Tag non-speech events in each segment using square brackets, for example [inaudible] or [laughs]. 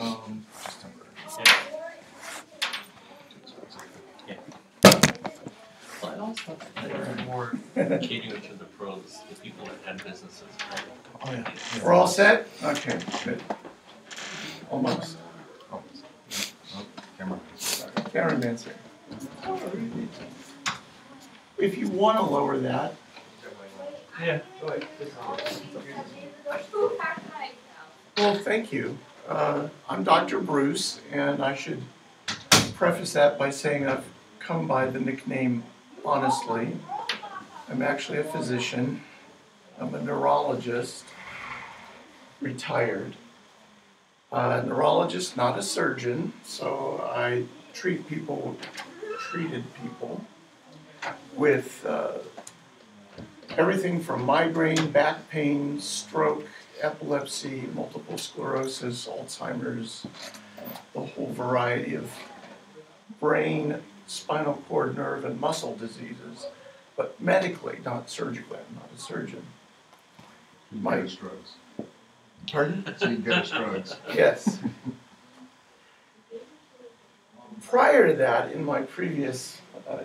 Um, Well, I also they more catering to the pros, the people that had businesses. oh, yeah. We're all set? Okay, good. Almost. Oh, camera. Cameraman's here. If you want to lower that, Yeah, go ahead. well, thank you. Uh, I'm Dr. Bruce, and I should preface that by saying I've come by the nickname honestly. I'm actually a physician. I'm a neurologist, retired. A neurologist, not a surgeon, so I treat people, treated people with uh, everything from migraine, back pain, stroke, epilepsy, multiple sclerosis, Alzheimer's, the whole variety of brain, spinal cord, nerve, and muscle diseases, but medically, not surgically. I'm not a surgeon. You My- get drugs. Pardon? So you can get us drugs. [laughs] Yes. Prior to that, in my previous uh,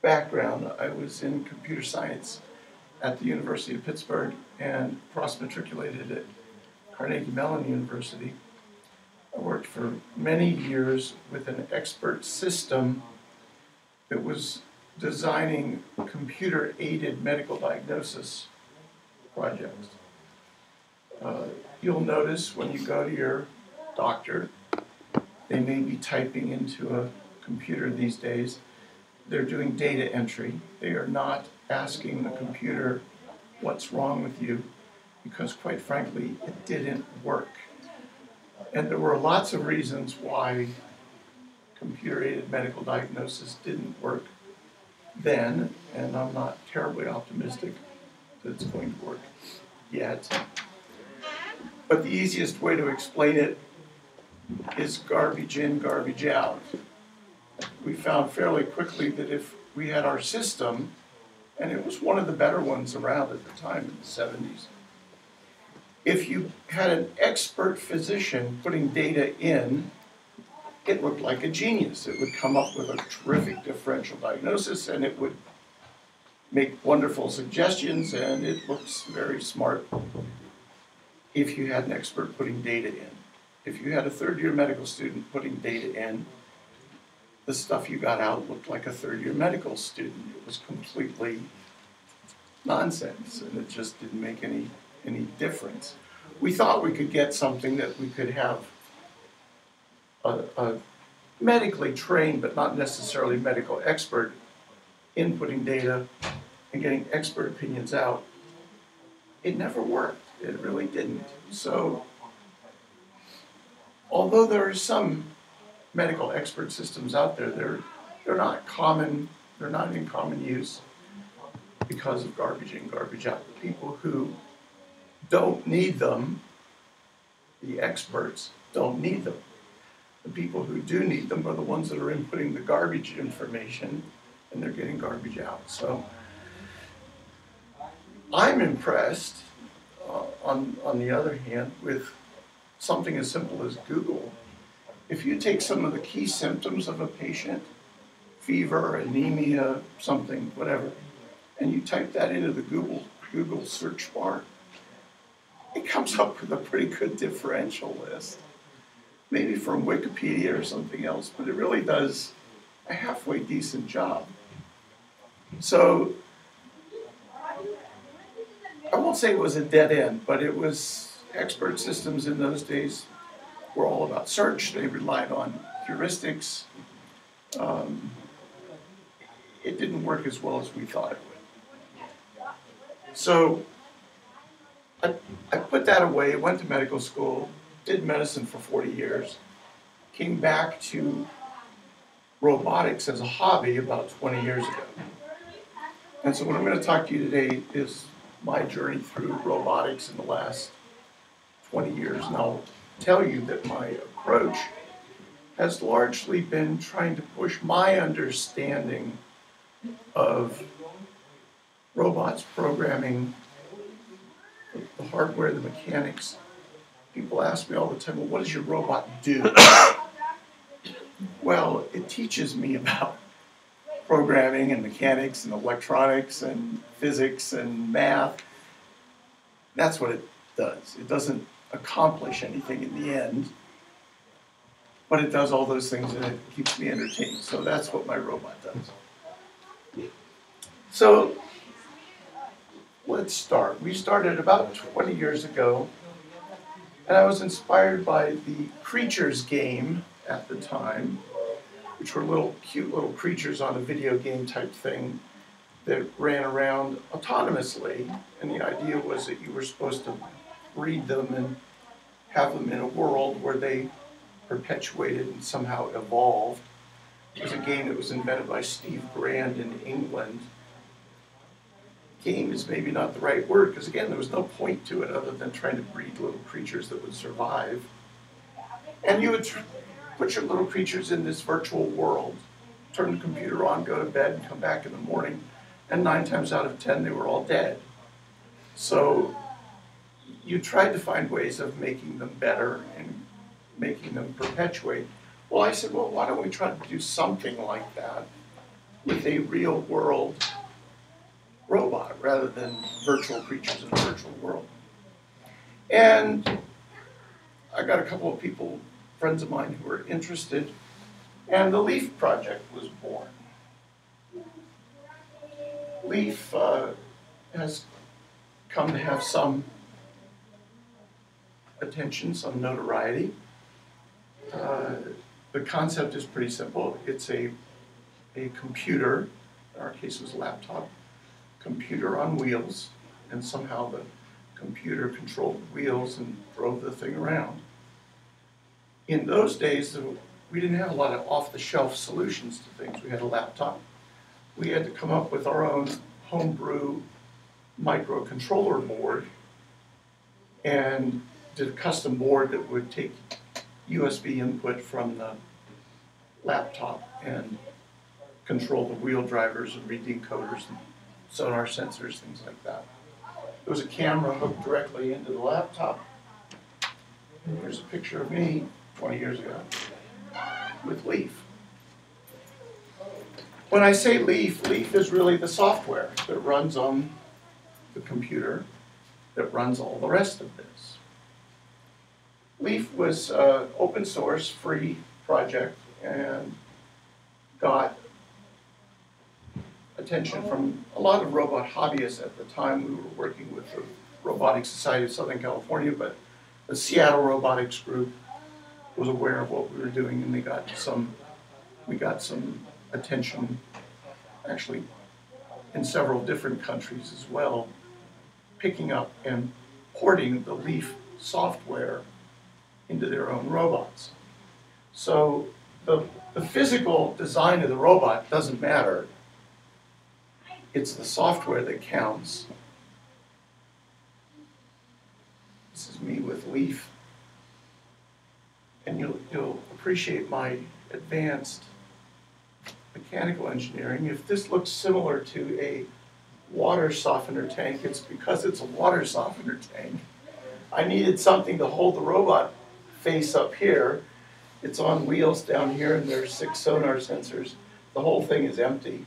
background, I was in computer science at the University of Pittsburgh and cross-matriculated at Carnegie Mellon University. I worked for many years with an expert system that was designing computer-aided medical diagnosis projects. Uh, You'll notice when you go to your doctor, they may be typing into a computer these days. They're doing data entry. They are not asking the computer what's wrong with you because, quite frankly, it didn't work. And there were lots of reasons why computer aided medical diagnosis didn't work then, and I'm not terribly optimistic that it's going to work yet. But the easiest way to explain it is garbage in, garbage out. We found fairly quickly that if we had our system, and it was one of the better ones around at the time in the 70s, if you had an expert physician putting data in, it looked like a genius. It would come up with a terrific differential diagnosis and it would make wonderful suggestions and it looks very smart if you had an expert putting data in. If you had a third year medical student putting data in, the stuff you got out looked like a third year medical student. It was completely nonsense and it just didn't make any, any difference. We thought we could get something that we could have a, a medically trained but not necessarily medical expert inputting data and getting expert opinions out. It never worked. It really didn't. So, although there are some medical expert systems out there, they're they're not common. They're not in common use because of garbage in, garbage out. The people who don't need them, the experts don't need them. The people who do need them are the ones that are inputting the garbage information and they're getting garbage out. So I'm impressed, uh, on, on the other hand, with something as simple as Google. If you take some of the key symptoms of a patient, fever, anemia, something, whatever, and you type that into the Google, Google search bar, it comes [laughs] up with a pretty good differential list. Maybe from Wikipedia or something else, but it really does a halfway decent job. So I won't say it was a dead end, but it was expert systems in those days were all about search. They relied on heuristics. Um, it didn't work as well as we thought it would. So I, I put that away, went to medical school, did medicine for 40 years, came back to robotics as a hobby about 20 years ago. And so what I'm going to talk to you today is my journey through robotics in the last 20 years. I'll tell you that my approach has largely been trying to push my understanding of robots programming, the hardware, the mechanics, people ask me all the time, well, what does your robot do? [coughs] well, it teaches me about programming and mechanics and electronics and physics and math. That's what it does. It doesn't accomplish anything in the end, but it does all those things and it keeps me entertained. So that's what my robot does. So let's start. We started about 20 years ago, and I was inspired by the Creatures game at the time, which were little cute little creatures on a video game type thing that ran around autonomously. And the idea was that you were supposed to breed them and have them in a world where they perpetuated and somehow evolved. It was a game that was invented by Steve Grand in England. Game is maybe not the right word because, again, there was no point to it other than trying to breed little creatures that would survive. And you would put your little creatures in this virtual world, turn the computer on, go to bed, and come back in the morning, and nine times out of ten, they were all dead. So you tried to find ways of making them better and making them perpetuate. Well, I said, well, why don't we try to do something like that with a real world robot rather than virtual creatures in a virtual world? And I got a couple of people, friends of mine, who were interested, and the Leaf Project was born. Leaf uh, has come to have some attention, some notoriety. Uh, the concept is pretty simple. It's a, a computer, in our case was a laptop, computer on wheels, and somehow the computer controlled the wheels and drove the thing around. In those days, we didn't have a lot of off-the-shelf solutions to things. We had a laptop. We had to come up with our own homebrew microcontroller board and did a custom board that would take USB input from the laptop and control the wheel drivers and read decoders and sonar sensors, things like that. There was a camera hooked directly into the laptop. Here's a picture of me twenty years ago with Leaf. When I say Leaf, Leaf is really the software that runs on the computer that runs all the rest of this. Leaf was an open source, free project and got attention from a lot of robot hobbyists at the time. We were working with the Robotic Society of Southern California, but the Seattle Robotics Group was aware of what we were doing and they got some, we got some attention actually in several different countries as well, picking up and porting the Leaf software into their own robots. So the, the physical design of the robot doesn't matter. It's the software that counts. This is me with Leaf. And you'll, you'll appreciate my advanced mechanical engineering. If this looks similar to a water softener tank, it's because it's a water softener tank. I needed something to hold the robot face up here. It's on wheels down here and there's six sonar sensors. The whole thing is empty.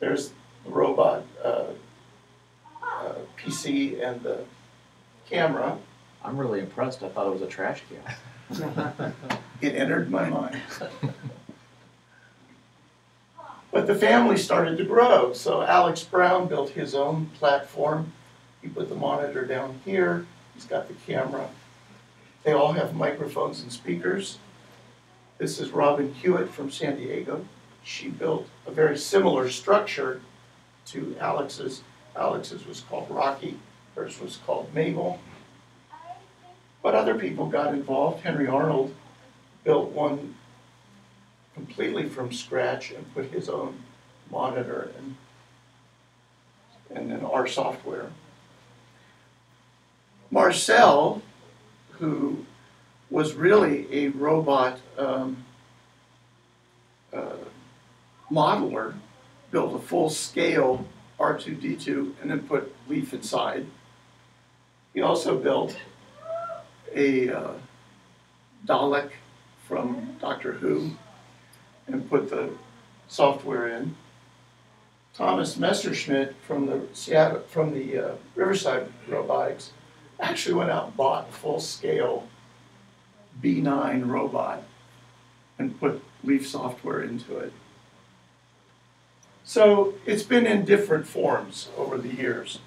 There's the robot uh, uh, PC and the camera. I'm really impressed. I thought it was a trash can. [laughs] It entered my mind. But the family started to grow, so Alex Brown built his own platform. He put the monitor down here, he's got the camera. They all have microphones and speakers. This is Robin Hewitt from San Diego. She built a very similar structure to Alex's. Alex's was called Rocky, hers was called Mabel. But other people got involved. Henry Arnold built one completely from scratch and put his own monitor and and then our software. Marcel, who was really a robot um, uh, modeler, built a full-scale R2D2 and then put Leaf inside. He also built a uh, Dalek from Doctor Who and put the software in. Thomas Messerschmidt from the Seattle, from the uh, Riverside Robotics actually went out and bought a full-scale B9 robot and put Leaf software into it. So it's been in different forms over the years.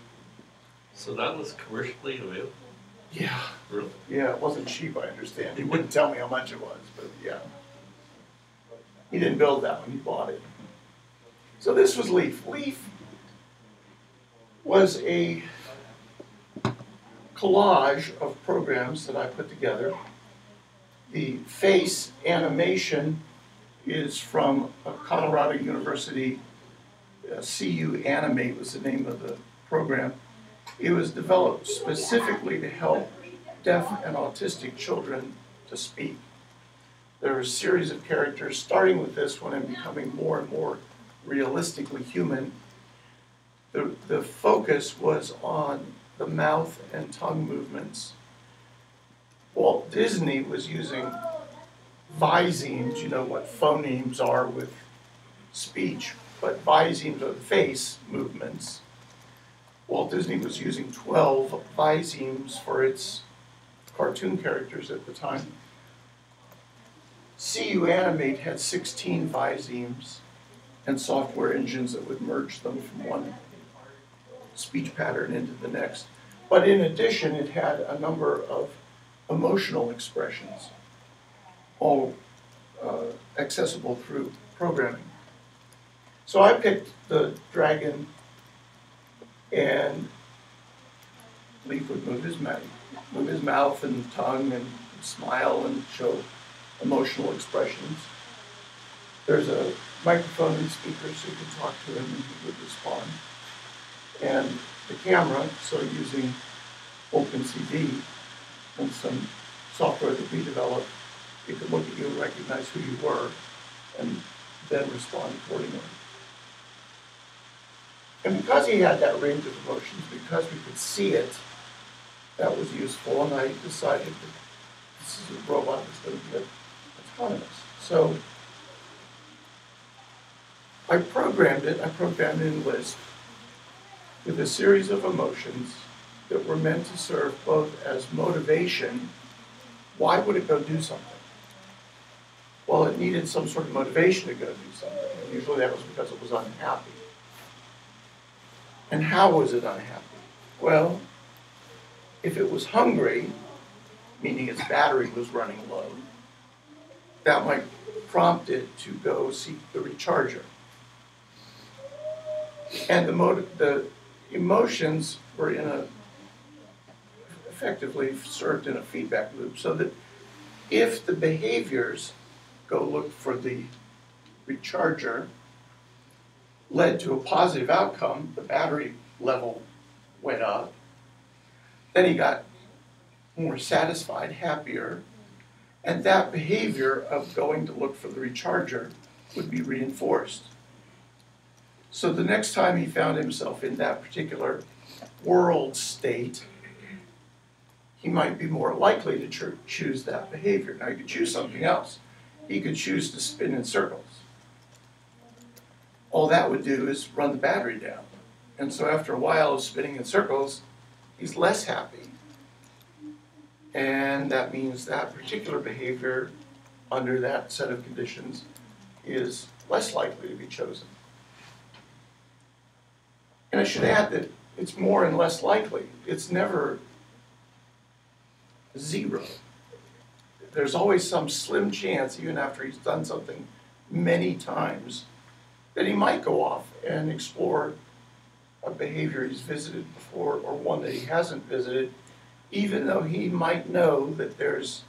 So that was commercially available, Yeah. really? Yeah, it wasn't cheap, I understand. He wouldn't tell me how much it was, but yeah. He didn't build that one, he bought it. So this was Leaf. Leaf was a collage of programs that I put together. The face animation is from a Colorado University, uh, CU Animate was the name of the program. It was developed specifically to help deaf and autistic children to speak. There are a series of characters, starting with this one and becoming more and more realistically human. The, the focus was on the mouth and tongue movements. Walt Disney was using visemes, you know what phonemes are with speech, but visemes are face movements. Walt Disney was using 12 visemes for its cartoon characters at the time. CU Animate had 16 visemes and software engines that would merge them from one speech pattern into the next. But in addition, it had a number of emotional expressions, all uh, accessible through programming. So I picked the dragon and Leaf would move his mouth, move his mouth and tongue and smile and show emotional expressions. There's a microphone and speakers so you can talk to him and he would respond. And the camera, so using OpenCV and some software that we developed, it could look at you and recognize who you were and then respond accordingly. And because he had that range of emotions, because we could see it, that was useful, and I decided that this is a robot that's gonna be autonomous. So I programmed it, I programmed it in Lisp with a series of emotions that were meant to serve both as motivation. Why would it go do something? Well, it needed some sort of motivation to go do something. and Usually that was because it was unhappy. And how was it unhappy? Well, if it was hungry, meaning its battery was running low, that might prompt it to go seek the recharger. And the the emotions were in a, effectively served in a feedback loop, so that if the behaviors go look for the recharger led to a positive outcome, the battery level went up, then he got more satisfied, happier, and that behavior of going to look for the recharger would be reinforced. So the next time he found himself in that particular world state, he might be more likely to cho- choose that behavior. Now, he could choose something else. He could choose to spin in circles. All that would do is run the battery down. And so after a while of spinning in circles, he's less happy. And that means that particular behavior under that set of conditions is less likely to be chosen. And I should add that it's more and less likely. It's never zero. There's always some slim chance, even after he's done something many times, that he might go off and explore a behavior he's visited before or one that he hasn't visited, even though he might know that there's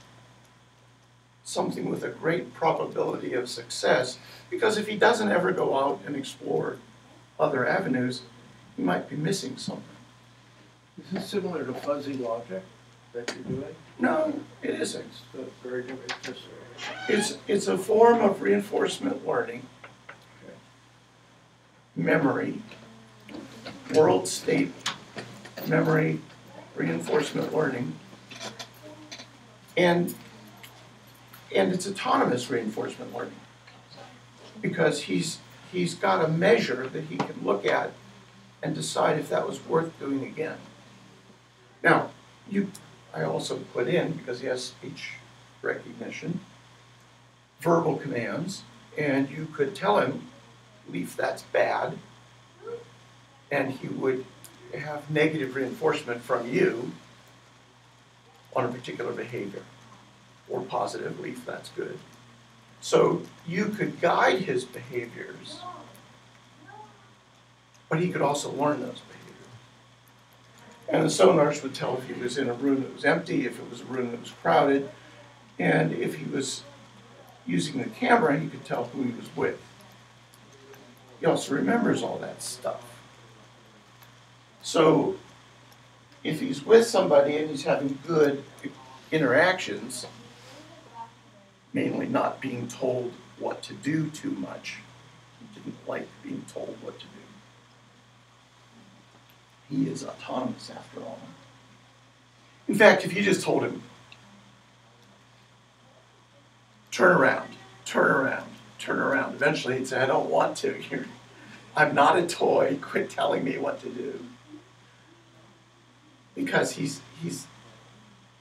something with a great probability of success. Because if he doesn't ever go out and explore other avenues, he might be missing something. Is this similar to fuzzy logic that you're doing? No, it isn't. It's very different, it's It's, it's a form of reinforcement learning, memory, world state memory reinforcement learning. And, and it's autonomous reinforcement learning. Because he's, he's got a measure that he can look at and decide if that was worth doing again. Now, you, I also put in, because he has speech recognition, verbal commands, and you could tell him, Leaf, that's bad. And he would have negative reinforcement from you on a particular behavior. Or positive, Leaf, that's good. So you could guide his behaviors, but he could also learn those behaviors. And the sonars would tell if he was in a room that was empty, if it was a room that was crowded, and if he was using the camera, he could tell who he was with. He also remembers all that stuff. So if he's with somebody and he's having good interactions, mainly not being told what to do too much, he didn't like being told what to. He is autonomous after all. In fact, if you just told him, turn around, turn around, turn around, eventually he'd say, I don't want to. [laughs] You're, I'm not a toy. Quit telling me what to do. Because he's, he's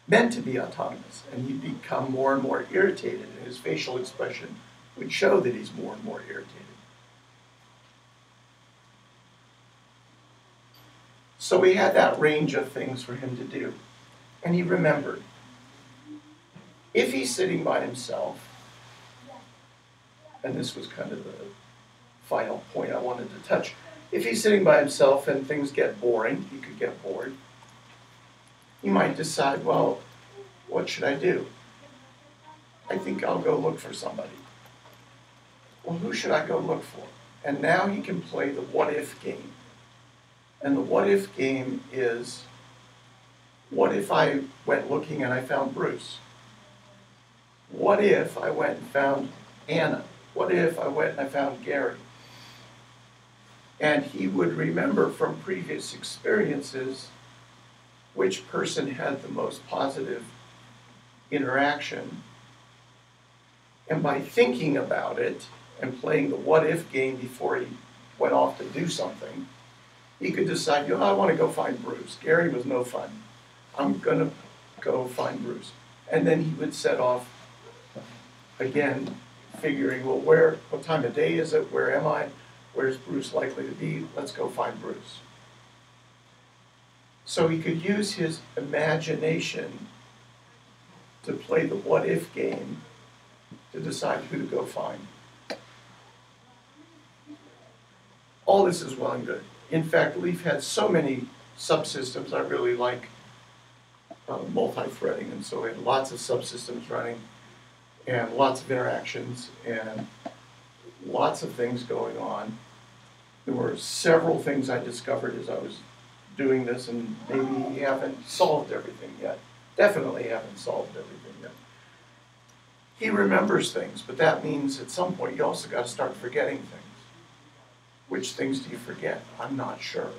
meant to be autonomous, and he'd become more and more irritated, and his facial expression would show that he's more and more irritated. So we had that range of things for him to do, and he remembered. If he's sitting by himself, and this was kind of the final point I wanted to touch. If he's sitting by himself and things get boring, he could get bored, he might decide, well, what should I do? I think I'll go look for somebody. Well, who should I go look for? And now he can play the what if game. And the what if game is what if I went looking and I found Bruce? What if I went and found Anna? What if I went and I found Gary? And he would remember from previous experiences which person had the most positive interaction. And by thinking about it and playing the what if game before he went off to do something, he could decide, you know, I want to go find Bruce. Gary was no fun. I'm going to go find Bruce. And then he would set off again, figuring, well, where, what time of day is it? Where am I? Where's Bruce likely to be? Let's go find Bruce. So he could use his imagination to play the what if game to decide who to go find. All this is well and good. In fact, Leaf had so many subsystems. I really like uh, multi-threading, and so we had lots of subsystems running and lots of interactions and lots of things going on. There were several things I discovered as I was doing this, and maybe haven't solved everything yet. Definitely haven't solved everything yet. He remembers things, but that means at some point you also got to start forgetting things. Which things do you forget? I'm not sure.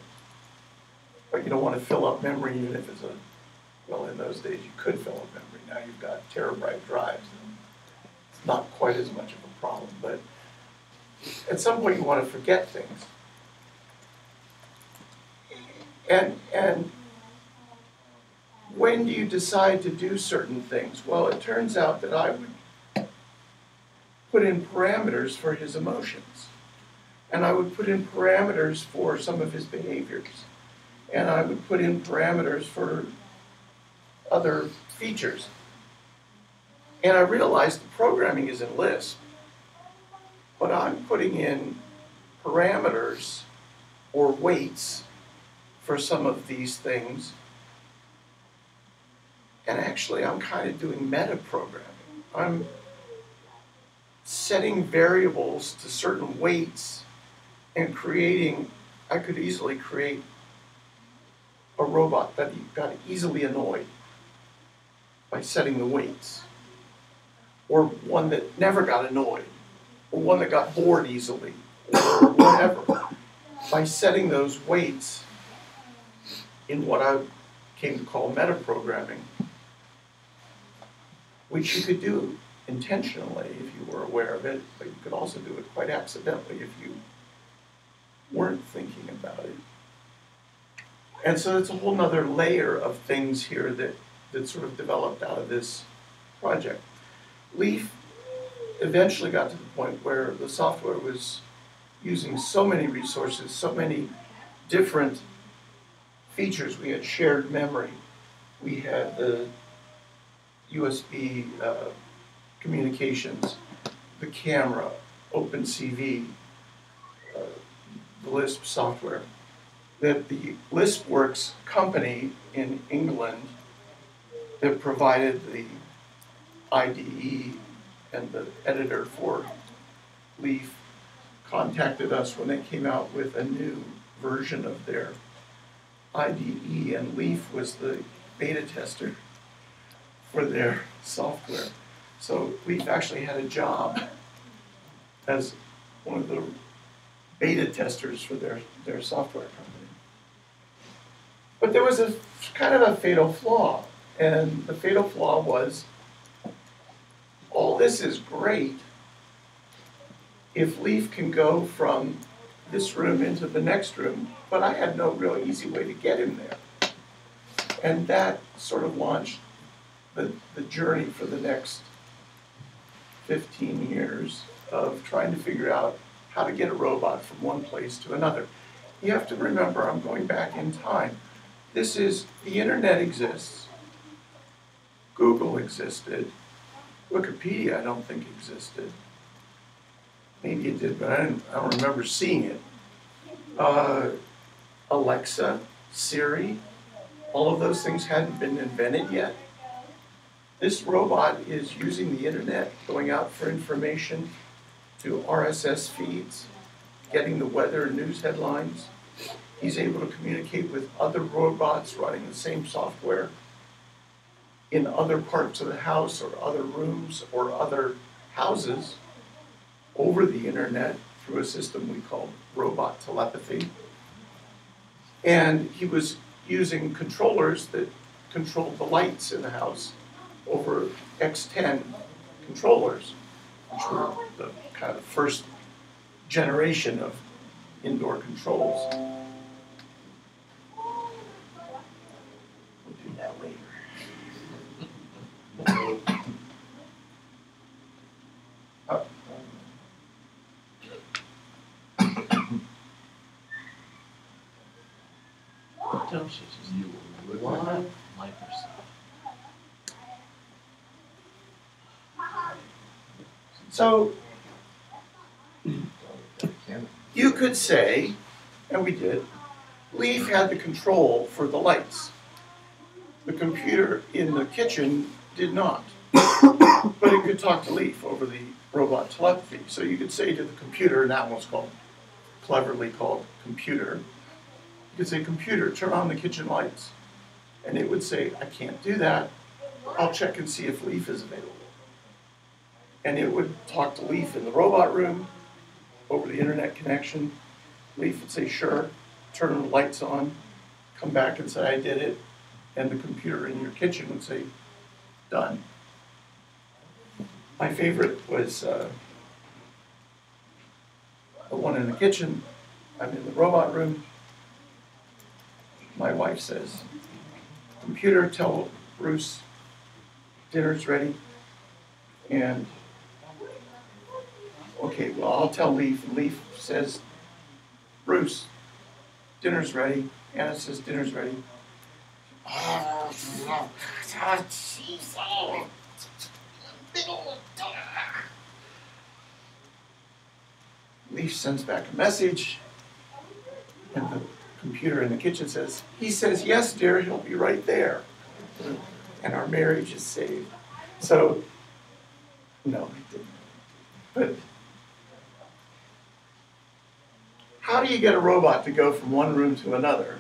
But you don't want to fill up memory even if it's a, well, in those days you could fill up memory. Now you've got terabyte drives. And it's not quite as much of a problem, but at some point you want to forget things. And, and when do you decide to do certain things? Well, it turns out that I would put in parameters for his emotions. And I would put in parameters for some of his behaviors. And I would put in parameters for other features. And I realized the programming is in Lisp, but I'm putting in parameters or weights for some of these things. And actually, I'm kind of doing meta programming. I'm setting variables to certain weights and creating, I could easily create a robot that got easily annoyed by setting the weights. Or one that never got annoyed, or one that got bored easily, or whatever. By setting those weights in what I came to call metaprogramming, which you could do intentionally if you were aware of it, but you could also do it quite accidentally if you weren't thinking about it. And so it's a whole nother layer of things here that, that sort of developed out of this project. Leaf eventually got to the point where the software was using so many resources, so many different features. We had shared memory, we had the USB uh, communications, the camera, OpenCV, the Lisp software. That the LispWorks company in England that provided the IDE and the editor for Leaf contacted us when they came out with a new version of their IDE, and Leaf was the beta tester for their software. So Leaf actually had a job as one of the beta testers for their, their software company. But there was a kind of a fatal flaw, and the fatal flaw was all this is great if Leaf can go from this room into the next room, but I had no real easy way to get him there. And that sort of launched the, the journey for the next fifteen years of trying to figure out how to get a robot from one place to another. You have to remember, I'm going back in time. This is, the internet exists. Google existed. Wikipedia, I don't think existed. Maybe it did, but I don't, I don't remember seeing it. Uh, Alexa, Siri, all of those things hadn't been invented yet. This robot is using the internet, going out for information through RSS feeds, getting the weather and news headlines. He's able to communicate with other robots running the same software in other parts of the house or other rooms or other houses over the internet through a system we call robot telepathy. And he was using controllers that controlled the lights in the house over X10 controllers, which were the kind of first generation of indoor controls. We'll do that later. Uh, you just You would. one Microsoft? So you could say, and we did, Leaf had the control for the lights. The computer in the kitchen did not. [coughs] But it could talk to Leaf over the robot telepathy. So you could say to the computer, and that one's called, cleverly called computer. You could say, computer, turn on the kitchen lights. And it would say, I can't do that. I'll check and see if Leaf is available. And it would talk to Leaf in the robot room over the internet connection. Leaf would say, sure, turn the lights on, come back and say, I did it. And the computer in your kitchen would say, done. My favorite was uh, the one in the kitchen. I'm in the robot room. My wife says, computer, tell Bruce dinner's ready. And Okay, well, I'll tell Leaf, Leaf says, Bruce, dinner's ready. Anna says, dinner's ready. Oh, no. Leaf sends back a message, and the computer in the kitchen says, he says, yes, dear, he'll be right there. And our marriage is saved. So, no, it didn't. But how you get a robot to go from one room to another,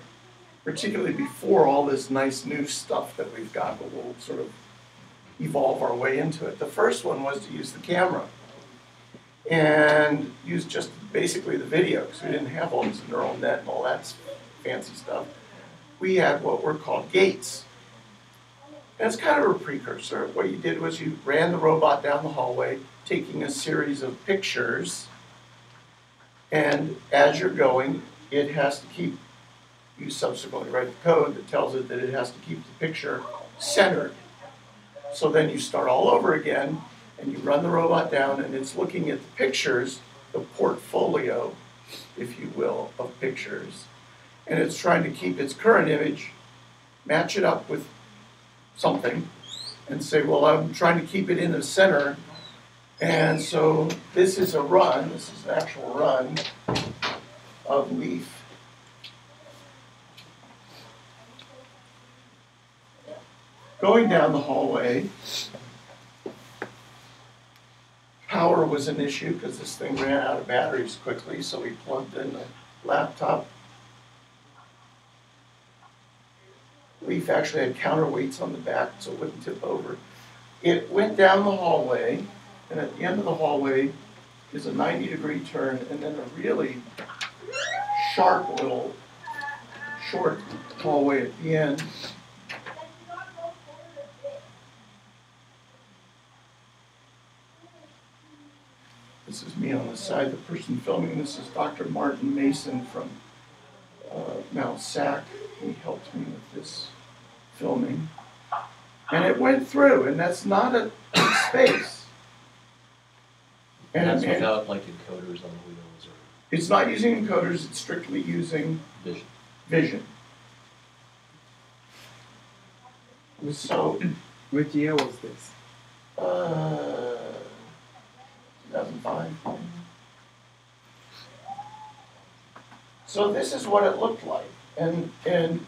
particularly before all this nice new stuff that we've got, but we'll sort of evolve our way into it. The first one was to use the camera and use just basically the video because we didn't have all this neural net and all that fancy stuff. We had what were called gates. And it's kind of a precursor. What you did was you ran the robot down the hallway, taking a series of pictures. And as you're going, it has to keep, you subsequently write the code that tells it that it has to keep the picture centered. So then you start all over again and you run the robot down and it's looking at the pictures, the portfolio, if you will, of pictures. And it's trying to keep its current image, match it up with something, and say, well, I'm trying to keep it in the center. And so this is a run, this is an actual run of Leaf. Going down the hallway, power was an issue because this thing ran out of batteries quickly, so we plugged in the laptop. Leaf actually had counterweights on the back so it wouldn't tip over. It went down the hallway, and at the end of the hallway is a 90 degree turn, and then a really sharp little short hallway at the end. This is me on the side, the person filming this is Dr. Martin Mason from uh, Mount SAC. He helped me with this filming. And it went through, and that's not a space. And And that's and without like encoders on the wheels or it's not using encoders, it's strictly using vision. vision. So, Which year was this? uh, 2005. So this is what it looked like, and, and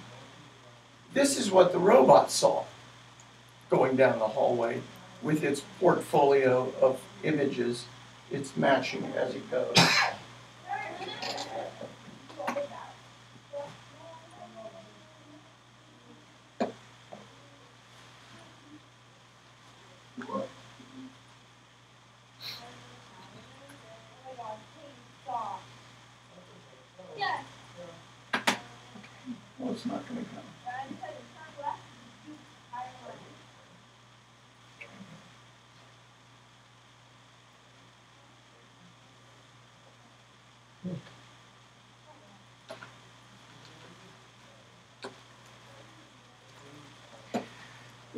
this is what the robot saw going down the hallway with its portfolio of images. It's matching as it goes. Well, it's not gonna come.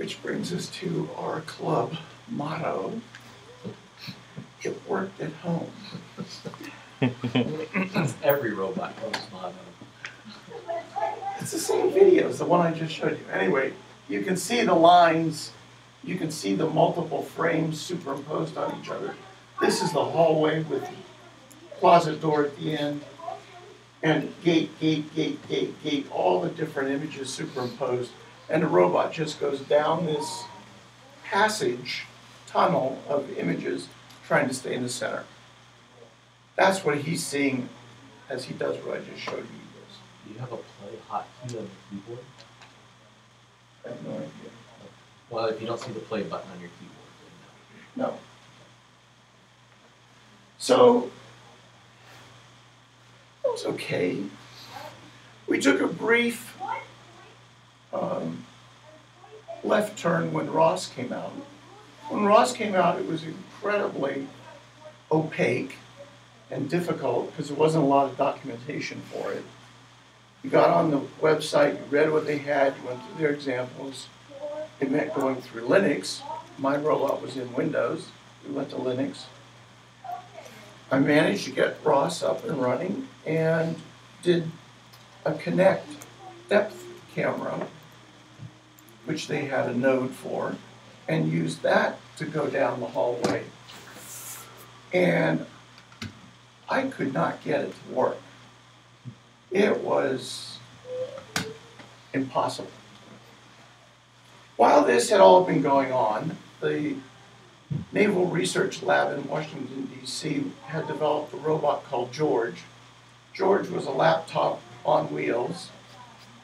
Which brings us to our club motto. It worked at home. That's [laughs] every robot knows motto. It's the same video as the one I just showed you. Anyway, you can see the lines, you can see the multiple frames superimposed on each other. This is the hallway with the closet door at the end. And gate, gate, gate, gate, gate, all the different images superimposed. And the robot just goes down this passage, tunnel of images, trying to stay in the center. That's what he's seeing as he does what I just showed you. Do you have a play hotkey on the keyboard? I have no idea. Well, if you don't see the play button on your keyboard, then No. So, it was okay. We took a brief um, left turn when ROS came out. When ROS came out, it was incredibly opaque and difficult because there wasn't a lot of documentation for it. You got on the website, you read what they had, you went through their examples. It meant going through Linux. My robot was in Windows. We went to Linux. I managed to get ROS up and running and did a Kinect depth camera, which they had a node for, and used that to go down the hallway. And I could not get it to work. It was impossible. While this had all been going on, the Naval Research Lab in Washington DC had developed a robot called George. George was a laptop on wheels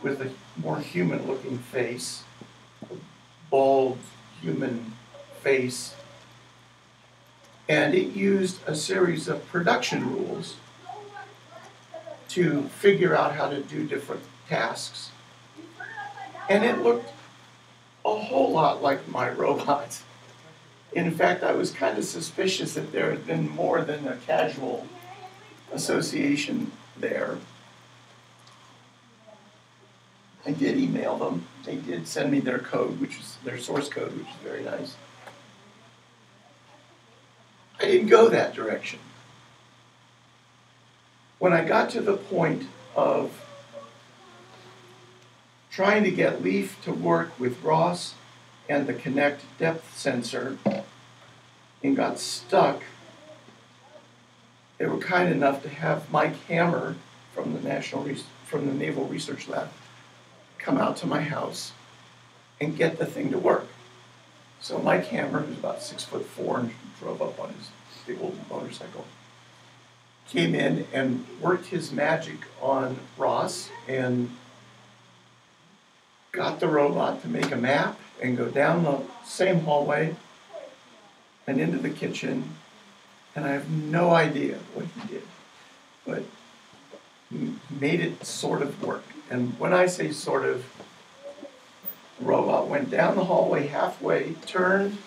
with a more human looking face, bald human face. And it used a series of production rules to figure out how to do different tasks. And it looked a whole lot like my [laughs] robot. In fact, I was kind of suspicious that there had been more than a casual association there. I did email them. They did send me their code, which is their source code, which is very nice. I didn't go that direction. When I got to the point of trying to get Leaf to work with ROS and the Kinect depth sensor and got stuck, they were kind enough to have Mike Hammer from the National Res- from the Naval Research Lab come out to my house and get the thing to work. So Mike Hammer, who's about six foot four and drove up on his big old motorcycle, came in and worked his magic on ROS and got the robot to make a map and go down the same hallway and into the kitchen. And I have no idea what he did, but he made it sort of work. And when I say sort of, robot went down the hallway halfway, turned,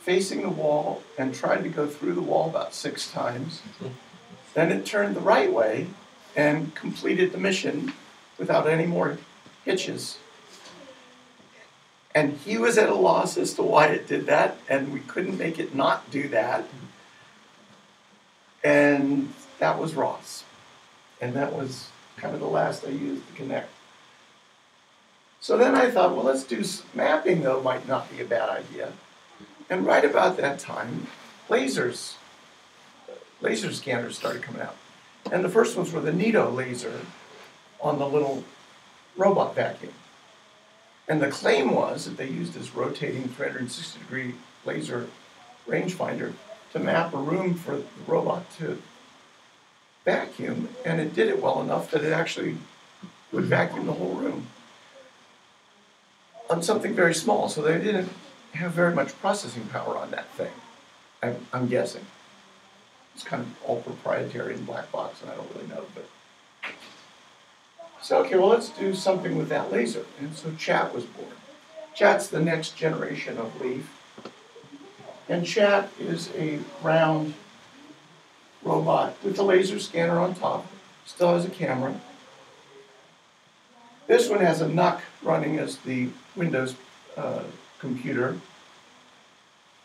facing the wall, and tried to go through the wall about six times. Then it turned the right way and completed the mission without any more hitches. And he was at a loss as to why it did that, and we couldn't make it not do that. And that was ROS. And that was kind of the last I used to connect. So then I thought, well, let's do mapping, though, might not be a bad idea. And right about that time, lasers, laser scanners started coming out. And the first ones were the Neato laser on the little robot vacuum. And the claim was that they used this rotating 360 degree laser rangefinder to map a room for the robot to vacuum, and it did it well enough that it actually would vacuum the whole room on something very small. So they didn't have very much processing power on that thing. I'm, I'm guessing. It's kind of all proprietary and black box, and I don't really know, but. So, okay, well, let's do something with that laser. And so Chat was born. Chat's the next generation of Leaf. And Chat is a round robot with a laser scanner on top, still has a camera. This one has a NUC running as the Windows uh, computer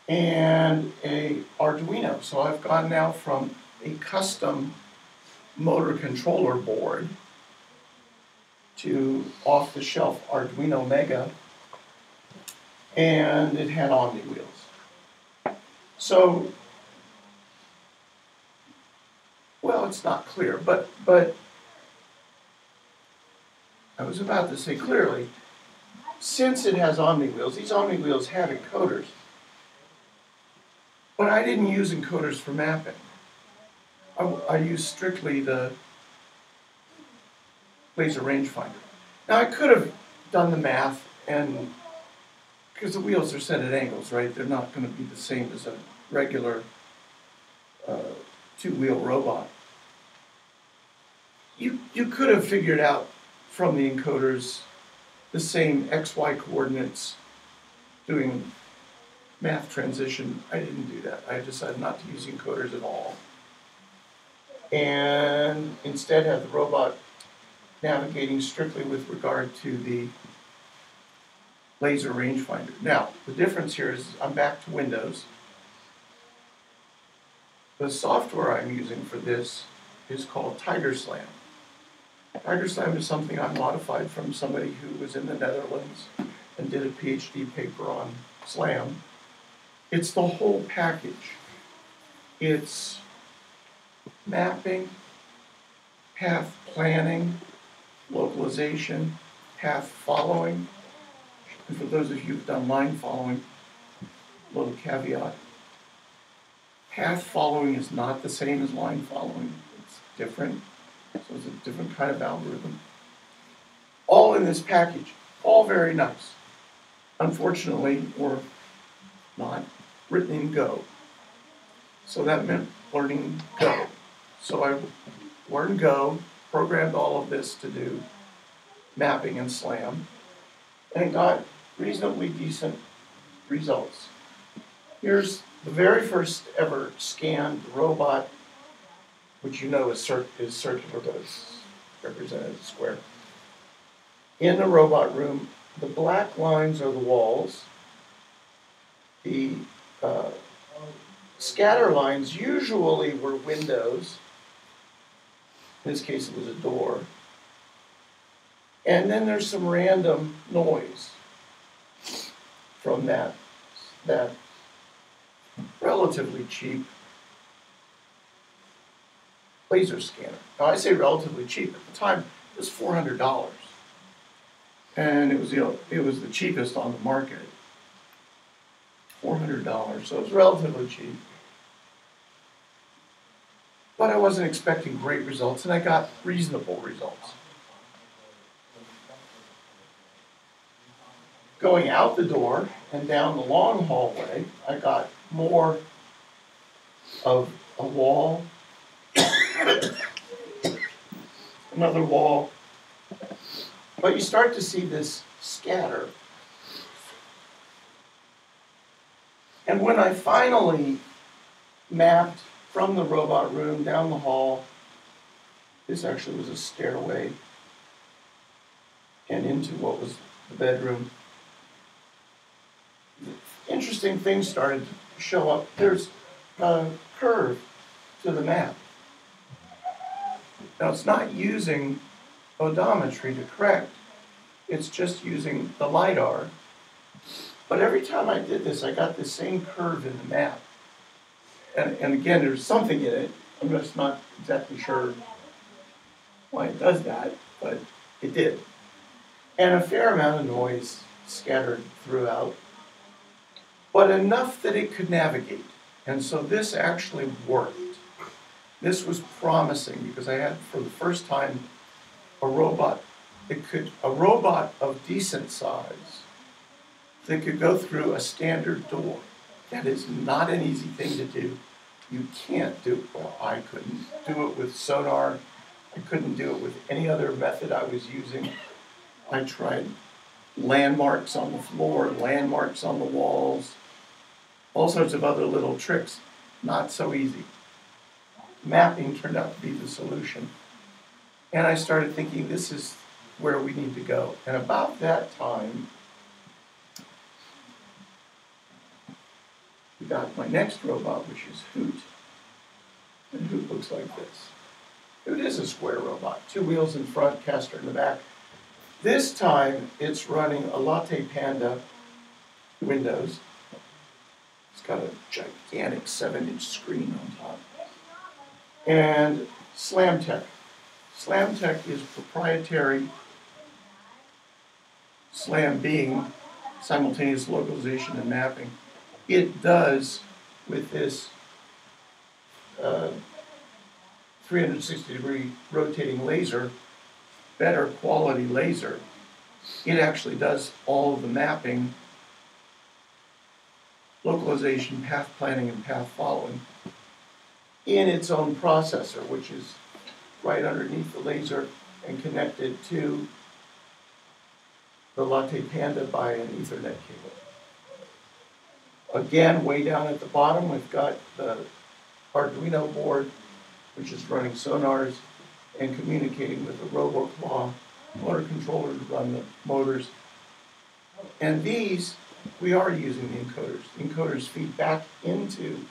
and a Arduino. So I've gone now from a custom motor controller board to off-the-shelf Arduino Mega, and it had Omni wheels. So, well, it's not clear, but but I was about to say clearly, since it has Omni wheels, these Omni wheels have encoders, but I didn't use encoders for mapping. I, I used strictly the laser rangefinder. Now I could have done the math and because the wheels are set at angles, right? They're not going to be the same as a regular uh, two-wheel robot. You you could have figured out from the encoders the same x-y coordinates doing math transition. I didn't do that. I decided not to use encoders at all. And instead have the robot navigating strictly with regard to the laser rangefinder. Now, the difference here is I'm back to Windows. The software I'm using for this is called Tiger Slam. Tiger Slam is something I modified from somebody who was in the Netherlands and did a PhD paper on Slam. It's the whole package. It's mapping, path planning, localization, path following. And for those of you who've done line following, little caveat. Path following is not the same as line following. It's different. So it's a different kind of algorithm. All in this package, all very nice. Unfortunately, or not, written in Go. So that meant learning Go. So I learned Go, programmed all of this to do mapping and SLAM, and got reasonably decent results. Here's the very first ever scanned robot, which you know is cir- is circular, but it's represented as a square. In the robot room, the black lines are the walls. The uh, scatter lines usually were windows. In this case, it was a door. And then there's some random noise from that, that relatively cheap laser scanner. Now, I say relatively cheap, at the time, it was four hundred dollars. And it was, know, it was the cheapest on the market. Four hundred dollars, so it was relatively cheap. But I wasn't expecting great results, and I got reasonable results. Going out the door and down the long hallway, I got more of a wall, [coughs] another wall. But you start to see this scatter. And when I finally mapped from the robot room down the hall, this actually was a stairway, and into what was the bedroom. Interesting things started to show up. There's a curve to the map. Now, it's not using odometry to correct, it's just using the LiDAR. But every time I did this, I got the same curve in the map. And, and again, there's something in it, I'm just not exactly sure why it does that, but it did. And a fair amount of noise scattered throughout, but enough that it could navigate. And so this actually worked. This was promising because I had, for the first time, a robot that could, a robot of decent size that could go through a standard door. That is not an easy thing to do. You can't do it, well, I couldn't do it with sonar. I couldn't do it with any other method I was using. I tried landmarks on the floor, landmarks on the walls, all sorts of other little tricks. Not so easy. Mapping turned out to be the solution. And I started thinking, this is where we need to go. And about that time, we got my next robot, which is Hoot. And Hoot looks like this. Hoot is a square robot, two wheels in front, caster in the back. This time, it's running a LattePanda Windows. It's got a gigantic seven-inch screen on top. And Slamtec. Slamtec is proprietary, SLAM being simultaneous localization and mapping. It does with this uh, 360 degree rotating laser, better quality laser. It actually does all of the mapping, localization, path planning, and path following in its own processor, which is right underneath the laser and connected to the LattePanda by an Ethernet cable. Again, way down at the bottom, we've got the Arduino board, which is running sonars and communicating with the RoboClaw motor controller to run the motors. And these, we are using the encoders. The encoders feed back into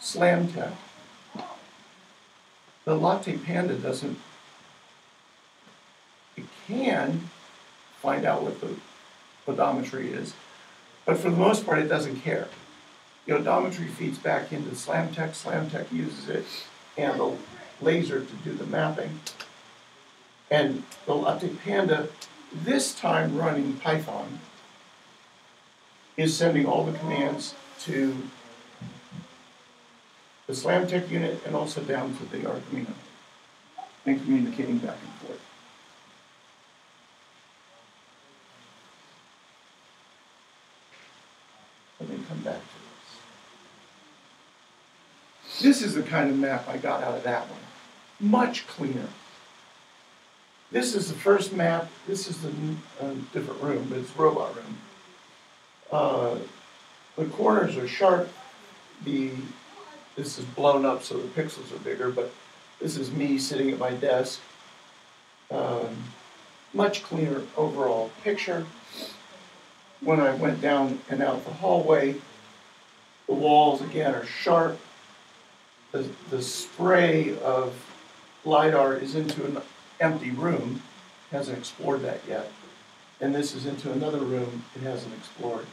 Slamtec. The LattePanda doesn't, it can find out what the odometry is, but for the most part, it doesn't care. The odometry feeds back into Slamtec, Slamtec uses it and the laser to do the mapping. And the Latte Panda, this time running Python, is sending all the commands to the Slamtec unit and also down to the Arduino and communicating back and forth. Let me come back to this. This is the kind of map I got out of that one. Much cleaner. This is the first map. This is the uh, different room, but it's robot room. Uh, the corners are sharp. The, this is blown up so the pixels are bigger, but this is me sitting at my desk. Um, much cleaner overall picture. When I went down and out the hallway, the walls again are sharp. The, the spray of LiDAR is into an empty room, hasn't explored that yet. And this is into another room it hasn't explored.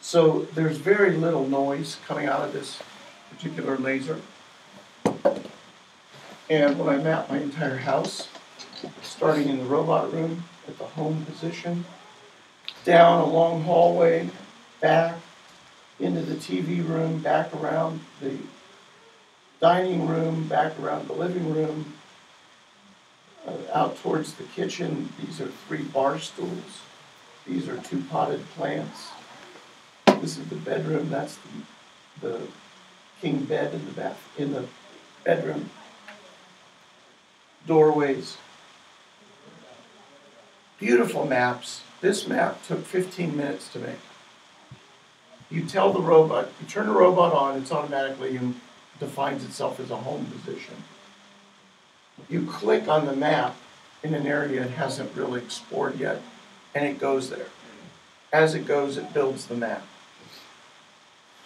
So there's very little noise coming out of this particular laser. And when I map my entire house, starting in the robot room at the home position, down a long hallway, back into the TV room, back around the dining room, back around the living room, uh, out towards the kitchen. These are three bar stools. These are two potted plants. This is the bedroom. That's the, the king bed in the bath in the bedroom. Doorways. Beautiful maps. This map took 15 minutes to make. You tell the robot, you turn the robot on, it's automatically defines itself as a home position. You click on the map in an area it hasn't really explored yet, and it goes there. As it goes, it builds the map.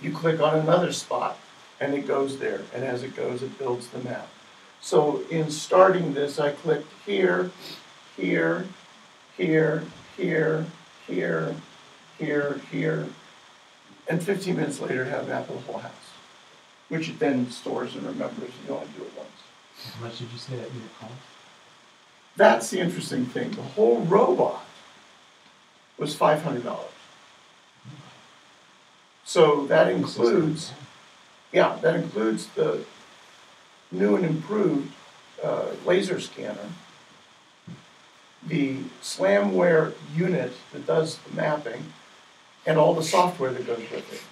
You click on another spot, and it goes there, and as it goes, it builds the map. So in starting this, I clicked here, here, here, here, here, here, here, and 15 minutes later, I have a map of the whole house, which it then stores and remembers. You only do it once. How much did you say that unit cost? That's the interesting thing. The whole robot was five hundred dollars. So that includes, yeah, that includes the new and improved uh, laser scanner, the Slamware unit that does the mapping, and all the software that goes with it.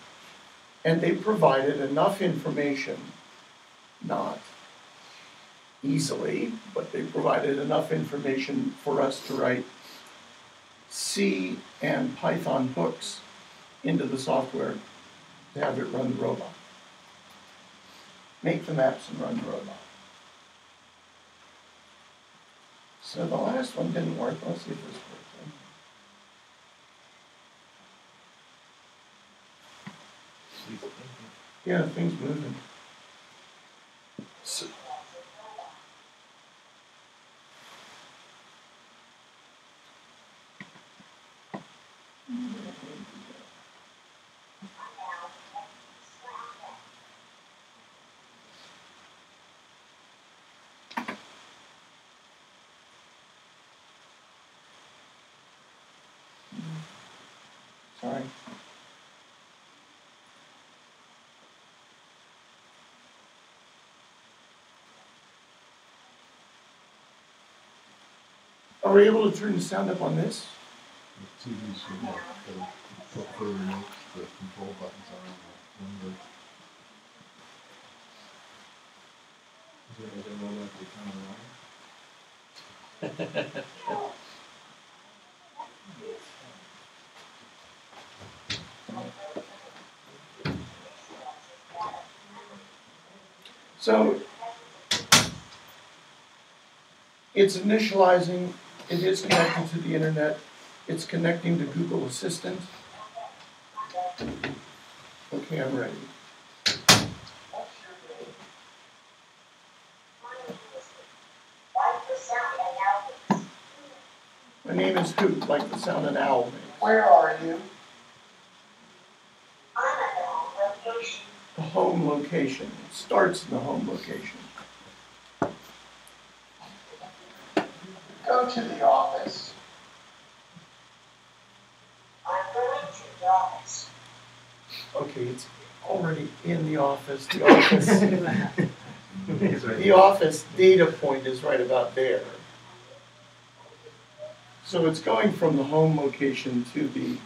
And they provided enough information, not easily, but they provided enough information for us to write C and Python hooks into the software to have it run the robot. Make the maps and run the robot. So the last one didn't work. Let's see if this works. Yeah, things moving. So, mm-hmm. Sorry. Are we able to turn the sound up on this? The TV should the, the, the the control buttons are on the window. Is there a remote at the counter on? [laughs] So it's initializing, it is connecting to the internet, it's connecting to Google Assistant. Okay, I'm ready. My name is Hoot, like the sound an owl makes. Where are you? The home location, it starts in the home location. Go to the office. I'm going to the office. Okay, it's already in the office, the office. [laughs] The office data point is right about there. So it's going from the home location to the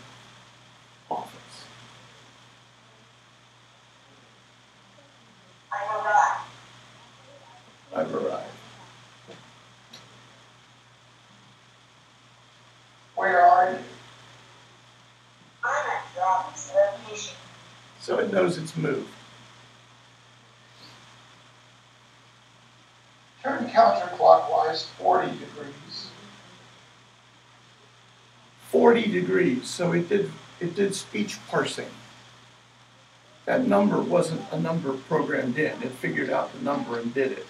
So it knows it's move. Turn counterclockwise 40 degrees. 40 degrees, so it did, it did speech parsing. That number wasn't a number programmed in. It figured out the number and did it.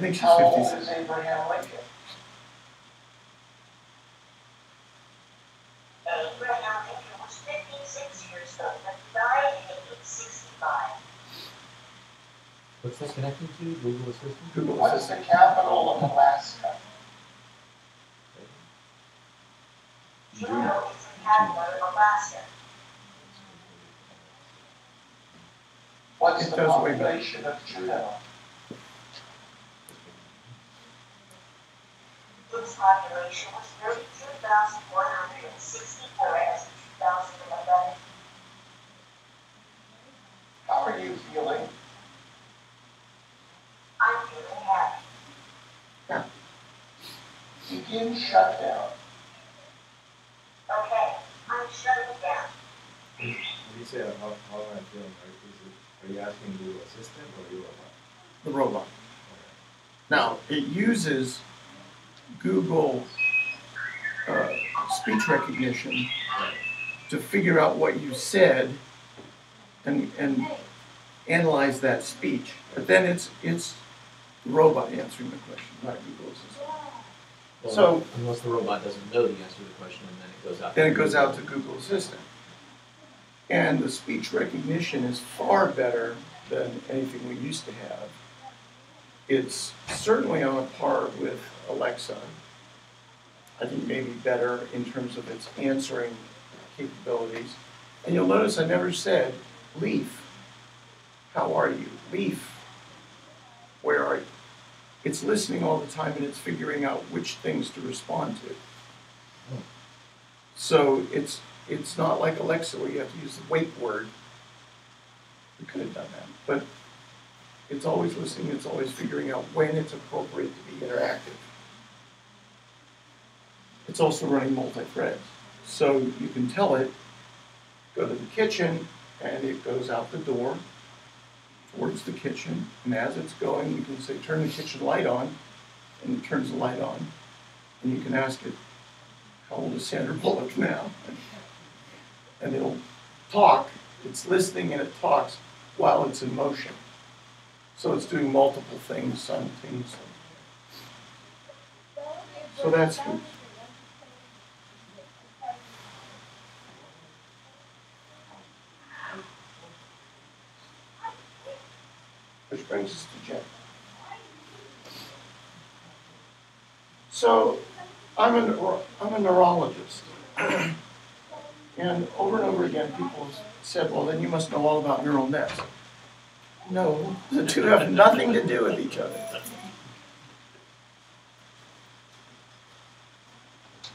Think she's How old fifty-six. is Abraham Lincoln? Abraham Lincoln was fifty-six years old, but died at age. What's that connecting to? Google Assistant? Google What is Assistant. the capital of Alaska? Juneau is the capital of Alaska. What's It the does way back. population of Juneau? Population was thirty-two thousand one hundred and sixty-four as of two thousand and eleven. How are you feeling? I'm feeling happy. Yeah. Begin shutdown. Okay, I'm shutting down. When you say how, how am I feeling, right, is it, are you asking Google Assistant or you robot? the robot. Now, it uses Google uh, speech recognition to figure out what you said and, and analyze that speech. But then it's, it's the robot answering the question, not Google Assistant. Well, So- Unless the robot doesn't know the answer to the question and then it goes out. Then it goes out to Google Assistant. And the speech recognition is far better than anything we used to have. It's certainly on par with Alexa. I think maybe better in terms of its answering capabilities. And you'll notice I never said, Leaf, how are you? Leaf, where are you? It's listening all the time and it's figuring out which things to respond to. So it's, it's not like Alexa where you have to use the wake word. We could have done that, but it's always listening, it's always figuring out when it's appropriate to be interactive. It's also running multi-threads, so you can tell it, go to the kitchen, and it goes out the door towards the kitchen, and as it's going, you can say, turn the kitchen light on, and it turns the light on. And you can ask it, how old is Sandra Bullock now? And it'll talk, it's listening and it talks while it's in motion. So it's doing multiple things simultaneously. So that's good. Which brings us to Jen. So I'm a, I'm a neurologist. [clears throat] and over and over again, people said, well, then you must know all about neural nets. No, [laughs] the two have nothing to do with each other.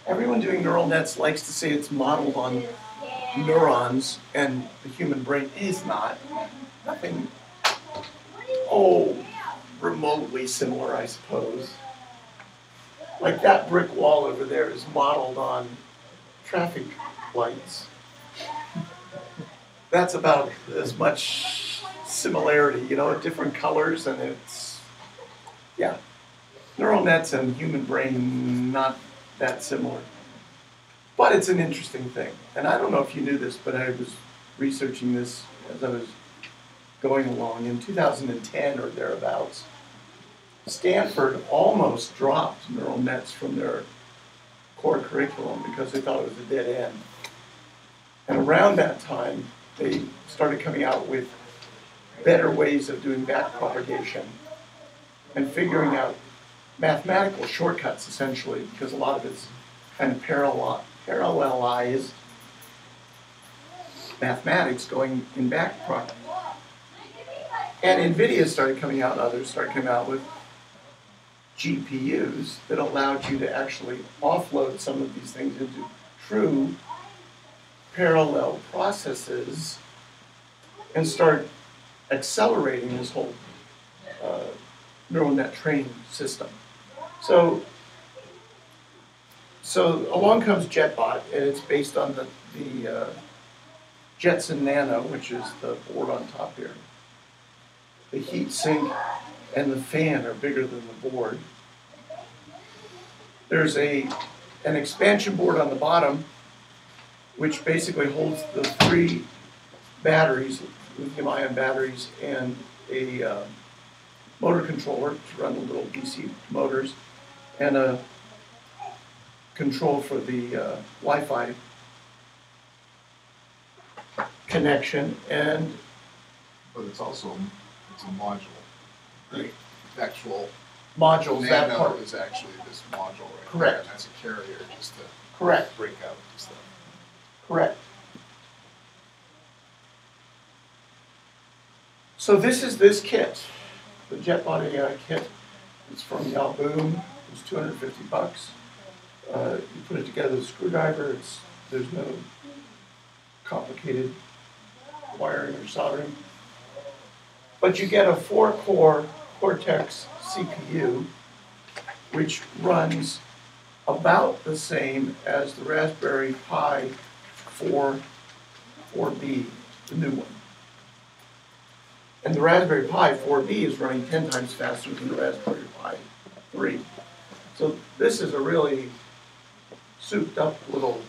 Everyone doing neural nets likes to say it's modeled on neurons, and the human brain is not. Nothing, oh, remotely similar, I suppose like that brick wall over there is modeled on traffic lights. That's about as much similarity, you know, different colors and it's, yeah. Neural nets and human brain, not that similar. But it's an interesting thing. And I don't know if you knew this, but I was researching this as I was going along in 2010 or thereabouts. Stanford almost dropped neural nets from their core curriculum because they thought it was a dead end. And around that time, they started coming out with better ways of doing back propagation and figuring out mathematical shortcuts essentially, because a lot of it's kind of parallel, parallelized mathematics going in back prop. And NVIDIA started coming out, and others started coming out with GPUs that allowed you to actually offload some of these things into true parallel processes and start accelerating this whole uh, neural net training system. So, so along comes JetBot, and it's based on the, the uh, Jetson Nano, which is the board on top here. The heat sink and the fan are bigger than the board. There's a, an expansion board on the bottom, which basically holds the three batteries, lithium ion batteries, and a uh, motor controller to run the little DC motors, and a control for the uh, Wi-Fi connection, and But it's also, it's a module. The actual modules, that nano part. is actually this module right there. Correct. And that's a carrier just to Correct, break out the stuff. correct. So this is this kit, the JetBot AI kit. It's from Yahboom, it's two hundred and fifty bucks. Uh, you put it together with a screwdriver, it's, there's no complicated wiring or soldering. But you get a four-core Cortex CPU, which runs about the same as the Raspberry Pi 4, 4B, the new one. And the Raspberry Pi 4B is running 10 times faster than the Raspberry Pi 3. So this is a really souped up little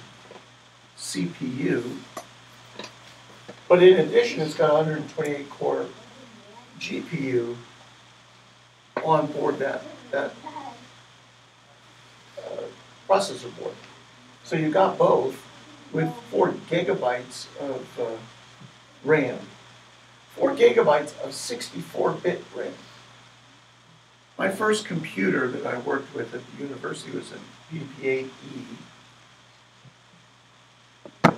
CPU. But in addition, it's got 128 core GPU on board that, that uh, processor board. So you got both with four gigabytes of uh, RAM, four gigabytes of 64-bit RAM. My first computer that I worked with at the university was a PDP-8E. Uh,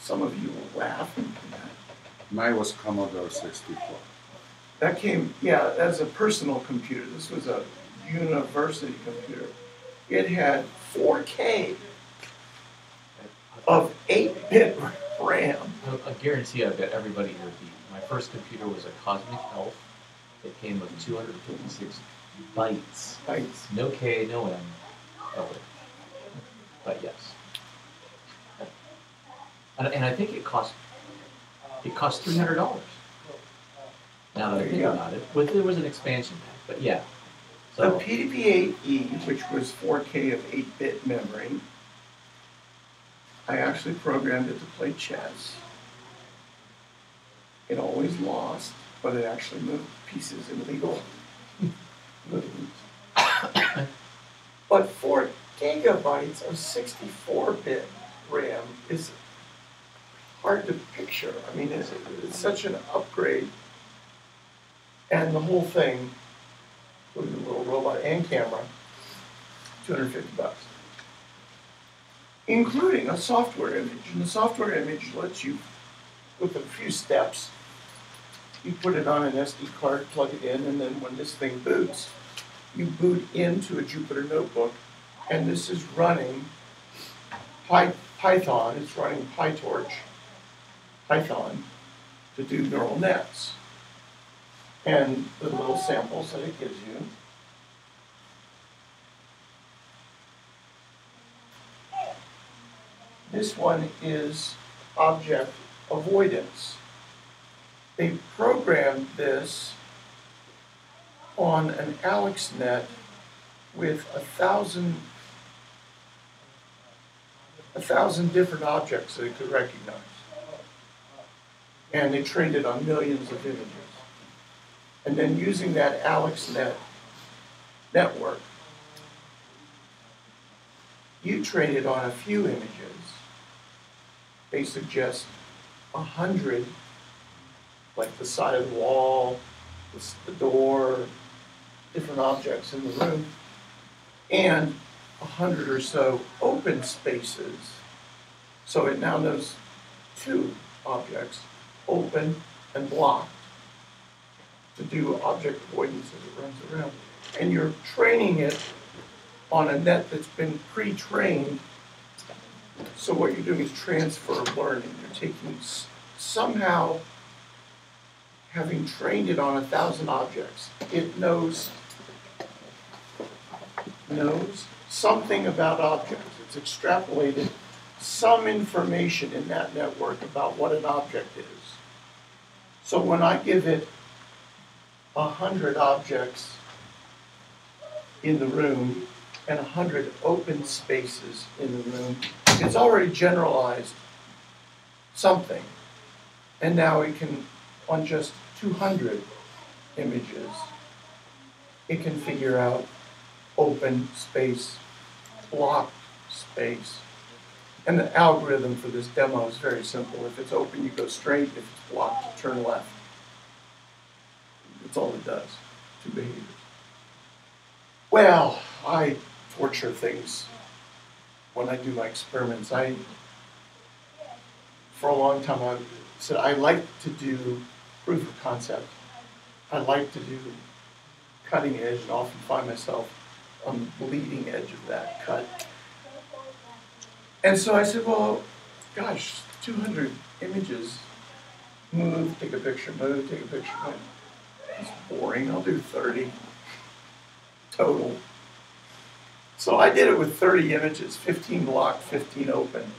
Some of you will laugh. Mine was Commodore sixty-four. That came, yeah, as a personal computer. This was a university computer. It had 4K of 8-bit RAM. I I guarantee I bet everybody here beat. My first computer was a COSMAC Elf. It came with 256 bytes. Bytes. No K, no M. Oh, but yes. And, and I think it cost it cost three hundred dollars. Now that I think about it, but there was an expansion pack. But yeah, The so PDP-8E, E, which was 4K of 8-bit memory, I actually programmed it to play chess. It always lost, but it actually moved pieces in legal [laughs] movements. [coughs] But four gigabytes of 64-bit RAM is hard to picture. I mean, it's, it's such an upgrade. And the whole thing, with the little robot and camera, 250 bucks. Including a software image. And the software image lets you, with a few steps, you put it on an SD card, plug it in, and then when this thing boots, you boot into a Jupyter notebook, and this is running Py- Python, it's running PyTorch, Python, to do neural nets. And the little samples that it gives you. This one is object avoidance. They programmed this on an AlexNet with a thousand a thousand different objects that it could recognize. And they trained it on millions of images. And then using that AlexNet network, you it on a few images. They suggest a hundred, like the side of the wall, the door, different objects in the room, and a hundred or so open spaces. So it now knows two objects, open and blocked, to do object avoidance as it runs around. And you're training it on a net that's been pre-trained. So what you're doing is transfer learning. You're taking somehow having trained it on a thousand objects, it knows knows something about objects. It's extrapolated some information in that network about what an object is. So when I give it a hundred objects in the room and a hundred open spaces in the room, it's already generalized something. And now it can, on just two hundred images, it can figure out open space, blocked space. And the algorithm for this demo is very simple. If it's open, you go straight. If it's blocked, turn left. That's all it does, to behaviors. Well, I torture things when I do my experiments. I, for a long time, I said I like to do proof of concept. I like to do cutting edge and often find myself on the bleeding edge of that cut. And so I said, well, gosh, 200 images. Move, take a picture, move, take a picture, move. It's boring. I'll do 30 total. So I did it with 30 images, 15 blocked, 15 open.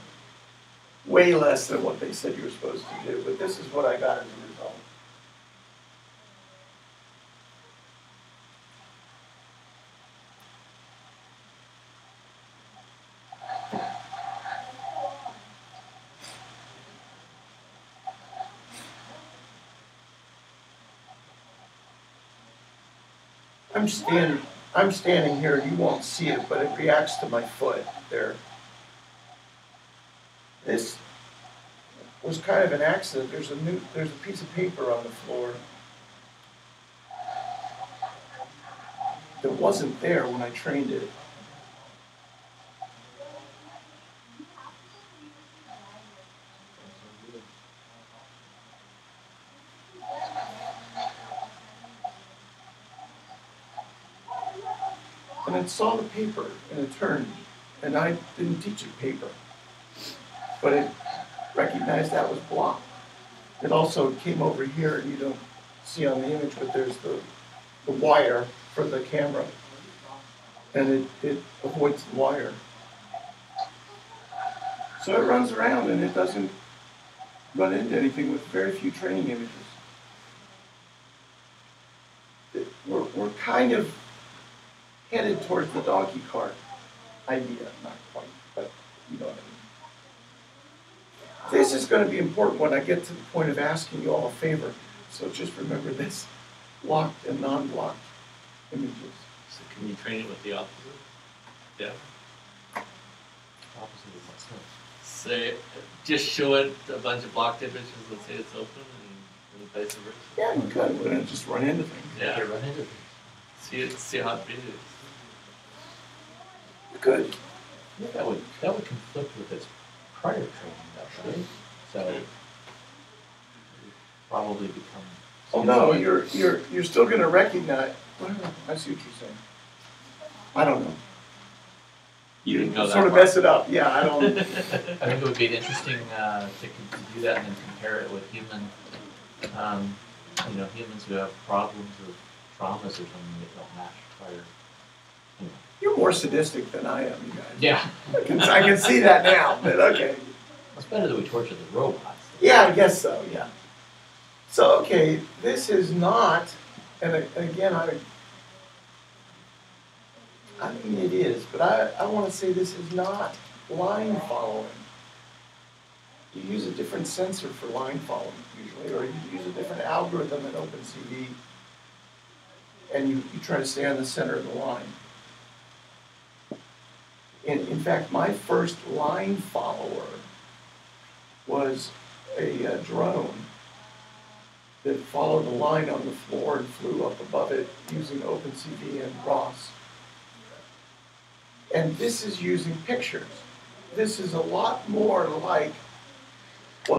Way less than what they said you were supposed to do, but this is what I got as a result. I'm standing, I'm standing here, you won't see it, but it reacts to my foot there. This was kind of an accident, there's a new, there's a piece of paper on the floor that wasn't there when I trained it. Saw the paper and it turned, and I didn't teach it paper. But it recognized that was blocked. It also came over here, and you don't see on the image, but there's the, the wire for the camera. And it, it avoids the wire. So it runs around and it doesn't run into anything with very few training images. We're, we're kind of headed towards the donkey cart idea, not quite, but you know what I mean. This is gonna be important when I get to the point of asking you all a favor, so just remember this, blocked and non-blocked images. So can you train it with the opposite? Yeah. Opposite of what's that? Say, just show it a bunch of blocked images and say it's open and, and vice versa. Yeah, you could, but then just run into things. Yeah. Run into things. See it, see how it behaves. Could. Yeah, that would, that would conflict with its prior training though, right? So. it would Probably become. Oh, no, you're, you're, you're still gonna recognize, well, I see what you're saying. I don't know. You didn't go that Sort of far. mess it up, yeah, I don't, [laughs] I think it would be interesting, uh, to, con- to do that and then compare it with human, um, you know, humans who have problems or traumas or something that don't match prior. You know. you're more sadistic than I am, you guys. Yeah. I can, I can see that now, but okay. It's better that we torture the robots. Yeah, I guess so, yeah. So, okay, this is not, and again, I, I mean, it is, but I, I wanna say this is not line following. You use a different sensor for line following usually, or you use a different algorithm in OpenCV. And you, you try to stay on the center of the line. In, in fact, my first line follower was a uh, drone that followed a line on the floor and flew up above it using OpenCV and ROS. And this is using pictures. This is a lot more like